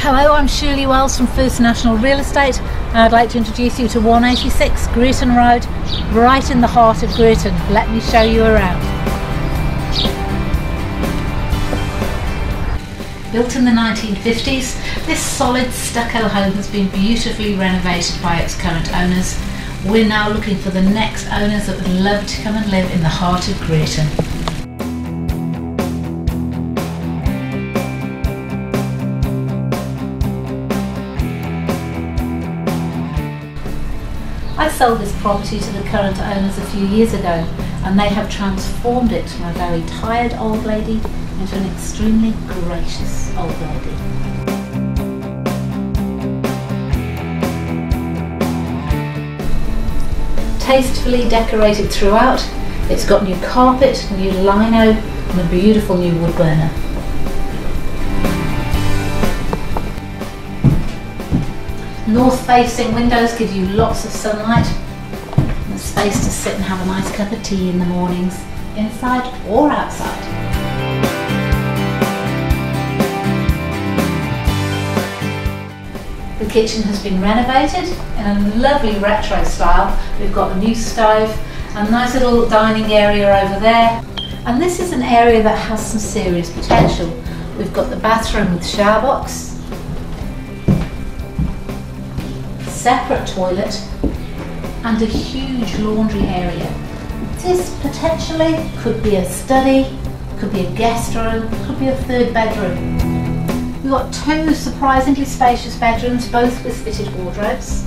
Hello, I'm Shirley Wells from First National Real Estate and I'd like to introduce you to 186 Greerton Road, right in the heart of Greerton. Let me show you around. Built in the 1950s, this solid stucco home has been beautifully renovated by its current owners. We're now looking for the next owners that would love to come and live in the heart of Greerton. I sold this property to the current owners a few years ago and they have transformed it from a very tired old lady into an extremely gracious old lady. Tastefully decorated throughout, it's got new carpet, new lino and a beautiful new wood burner. North facing windows give you lots of sunlight and space to sit and have a nice cup of tea in the mornings, inside or outside. The kitchen has been renovated in a lovely retro style. We've got a new stove, a nice little dining area over there. And this is an area that has some serious potential. We've got the bathroom with shower box, separate toilet and a huge laundry area. This potentially could be a study, could be a guest room, could be a third bedroom. We've got two surprisingly spacious bedrooms, both with fitted wardrobes.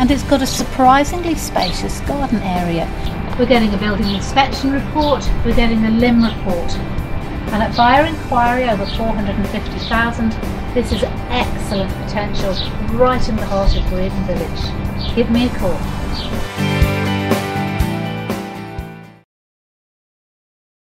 And it's got a surprisingly spacious garden area. We're getting a building inspection report, we're getting a LIM report, at buyer inquiry over 450,000, this is excellent potential right in the heart of Greerton Village. Give me a call.